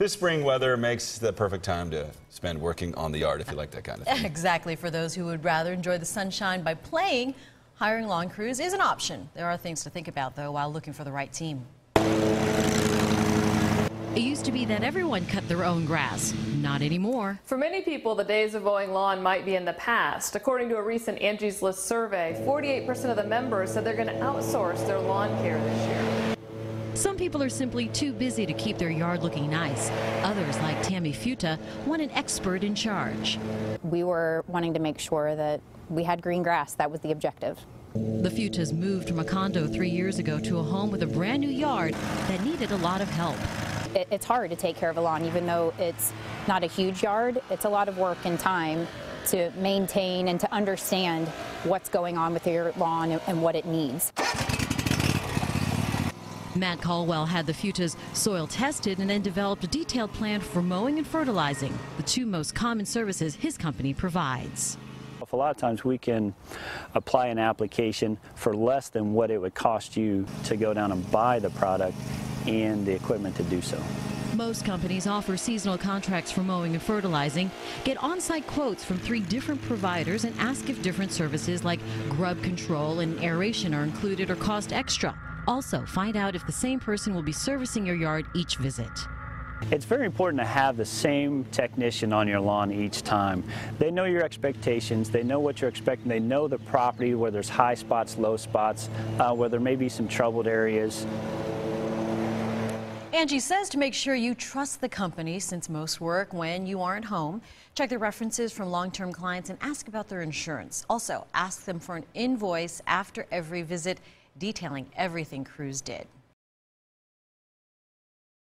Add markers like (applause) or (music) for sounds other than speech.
This spring weather makes the perfect time to spend working on the yard if you like that kind of thing. (laughs) Exactly. For those who would rather enjoy the sunshine by playing, hiring lawn crews is an option. There are things to think about, though, while looking for the right team. It used to be that everyone cut their own grass. Not anymore. For many people, the days of mowing lawn might be in the past. According to a recent Angie's List survey, 48% of the members said they're going to outsource their lawn care this year. Some people are simply too busy to keep their yard looking nice. Others, like Tammy Futa, want an expert in charge. We were wanting to make sure that we had green grass. That was the objective. The Futas moved from a condo three years ago to a home with a brand new yard that needed a lot of help. It, it's hard to take care of a lawn, even though it's not a huge yard. It's a lot of work and time to maintain and to understand what's going on with your lawn and, and what it needs. Matt Caldwell had the Futas soil tested and then developed a detailed plan for mowing and fertilizing, the two most common services his company provides. A lot of times we can apply an application for less than what it would cost you to go down and buy the product and the equipment to do so. Most companies offer seasonal contracts for mowing and fertilizing. Get on site quotes from three different providers and ask if different services like grub control and aeration are included or cost extra. Also, find out if the same person will be servicing your yard each visit. It's very important to have the same technician on your lawn each time. They know your expectations, they know what you're expecting, they know the property where there's high spots, low spots, uh, where there may be some troubled areas. Angie says to make sure you trust the company since most work when you aren't home. Check the references from long-term clients and ask about their insurance. Also, ask them for an invoice after every visit detailing everything crews did.